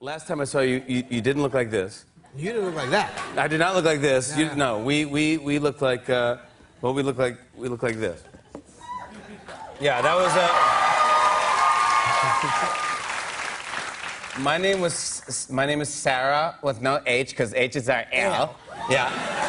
last time I saw you, you, you didn't look like this. You didn't look like that. I did not look like this. You, no, we, we, we looked like, uh, well, we look like, we look like this. Yeah, that was, uh... my name was, my name is Sarah with no H, because H is our L. Yeah.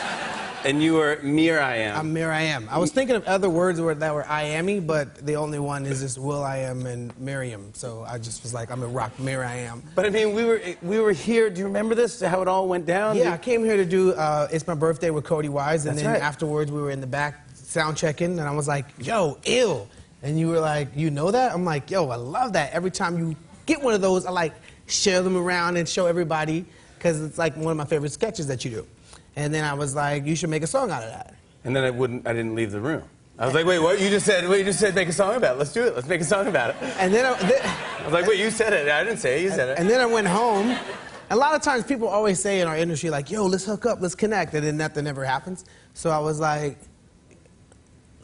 And you were mir.i.am. I'm mir.i.am. I was thinking of other words where, that were I Am but the only one is just will.i.am and Miriam. So I just was like, I'm gonna rock mir.i.am. But I mean, we were, we were here. Do you remember this? How it all went down? Yeah, I came here to do uh, It's My Birthday with Cody Wise, and That's then right. afterwards we were in the back sound checking, and I was like, yo, ill. And you were like, you know that? I'm like, yo, I love that. Every time you get one of those, I like share them around and show everybody, because it's like one of my favorite sketches that you do. And then I was like, you should make a song out of that. And then I wouldn't. I didn't leave the room. I was like, wait, what? You just said, wait, you just said make a song about it. Let's do it. Let's make a song about it. And then I, then, I was like, wait, you said it. I didn't say it. You said it. and then I went home. A lot of times people always say in our industry, like, yo, let's hook up, let's connect, and then nothing ever happens. So I was like,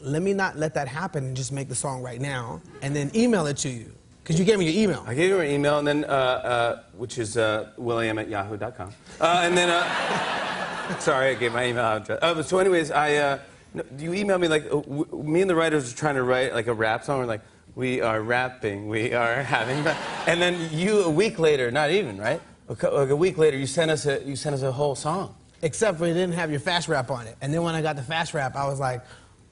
let me not let that happen and just make the song right now and then email it to you. Because you gave me your email. I gave you an email, and then, uh, uh, which is uh, william at yahoo.com. Uh, and then, uh, sorry, I gave my email address. Uh, but so, anyways, I, uh, no, you emailed me, like, uh, w- me and the writers were trying to write, like, a rap song. We're like, we are rapping, we are having. And then you, a week later, not even, right? A Like a week later, you sent us a, you sent us a whole song. Except for it didn't have your fast rap on it. And then when I got the fast rap, I was like,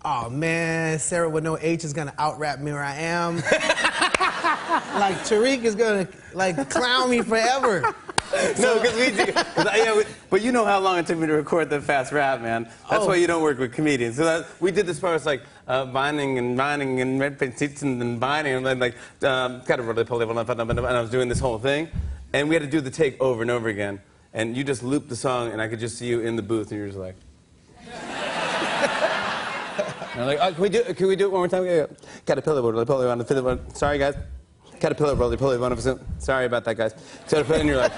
oh man, Sarah with no H is gonna out rap me where I am. like Tariq is gonna like clown me forever. No, because we do. 'cause I- yeah, we, but you know how long it took me to record the fast rap, man. That's Oh. why you don't work with comedians. So that, we did this part. It's like uh, vining and vining and red seats and then vining and then like um, got to really pull it and I was doing this whole thing, and we had to do the take over and over again. And you just looped the song, and I could just see you in the booth, and you're just like. And I'm like, oh, can we do? Can we do it one more time? Yeah. Caterpillar, on the fifth one. Sorry, guys. Caterpillar, roly poly, one of us. Sorry about that, guys. Caterpillar, and you're like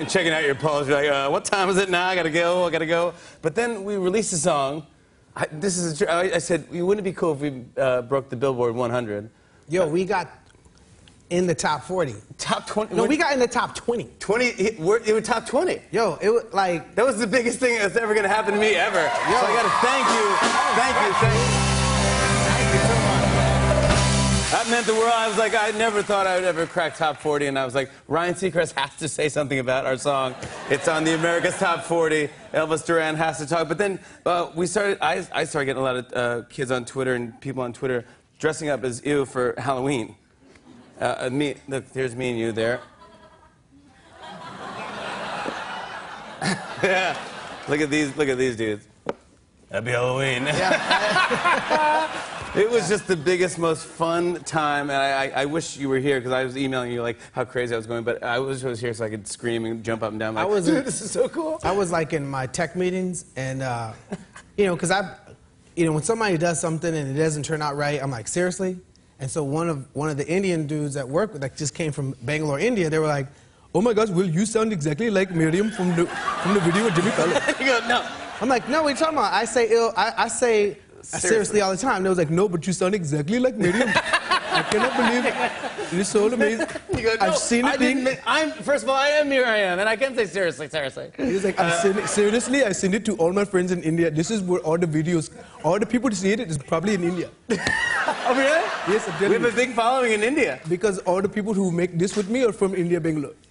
checking out your pulse. You're like, uh, what time is it now? I gotta go. I gotta go. But then we released a song. I, this is. A, I, I said, wouldn't it be cool if we uh, broke the Billboard 100? Yo, we got in the top 40. Top 20. No, we got in the top 20. 20. It, we're, it was top 20. Yo, it was like, That was the biggest thing that's ever gonna happen to me ever. So I gotta thank you. Thank you. Thank you. Thank you so much. That meant the world. I was like, I never thought I would ever crack top 40, and I was like, Ryan Seacrest has to say something about our song. It's on the America's Top 40. Elvis Duran has to talk. But then uh, we started. I, I started getting a lot of uh, kids on Twitter and people on Twitter dressing up as you for Halloween. Uh, uh, me, look, there's me and you there. yeah. Look at these. Look at these dudes. Happy Halloween. it was just the biggest, most fun time, and I, I, I wish you were here because I was emailing you like how crazy I was going, but I wish I was here so I could scream and jump up and down. Like, I was- dude, this is so cool. I was like in my tech meetings, and uh, you know, because I, you know, when somebody does something and it doesn't turn out right, I'm like, seriously. And so one of one of the Indian dudes at work that just came from Bangalore, India, they were like, "Oh my gosh, Will, you sound exactly like Miriam from the from the video with Jimmy Fallon." you go, no. I'm like, "No, what are you talking about? I say ill. I, I say seriously. Seriously. all the time." I was like, "No, but you sound exactly like Miriam." I cannot believe it. You're so amazing. You go, no, I've seen it I being I'm, first of all, I am here I am, and I can say seriously, seriously. He was like, I uh, send it, seriously, I send it to all my friends in India. This is where all the videos, all the people to see it is probably in India. Oh, really? Yes, I'm We have a big following in India. Because all the people who make this with me are from India, Bangalore.